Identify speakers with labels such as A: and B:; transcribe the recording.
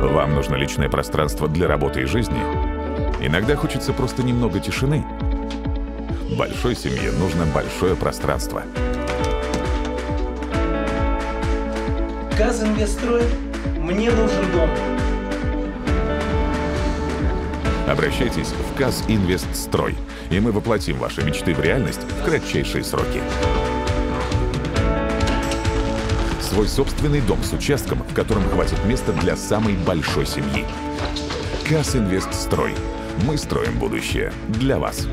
A: Вам нужно личное пространство для работы и жизни? Иногда хочется просто немного тишины? Большой семье нужно большое пространство.
B: Казинвестрой, мне нужен дом.
A: Обращайтесь в КАЗ Инвестстрой, и мы воплотим ваши мечты в реальность в кратчайшие сроки. Свой собственный дом с участком, в котором хватит места для самой большой семьи. КАЗ Инвестстрой. Мы строим будущее для вас.